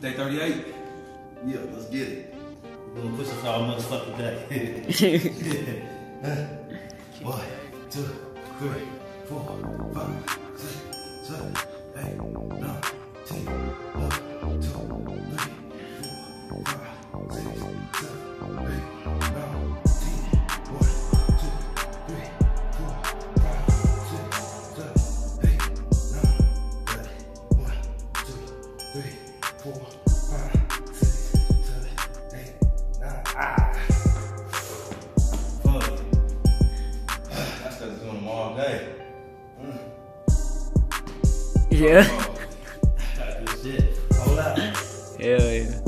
Day 38. Yeah, let's get it. We're gonna push us all motherfucking day. One, two, three, four, five, six, seven, eight, nine, ten. One, two, three, four, five, six, seven, eight, nine, ten. One, two, three, four, five, six, seven, eight, nine, ten. One, two, three, four, five, six, seven, eight, nine. Ah. Fuck. I started doing them all day. Yeah. Gotta do shit. Hold up. Hell yeah.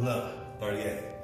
Love 38.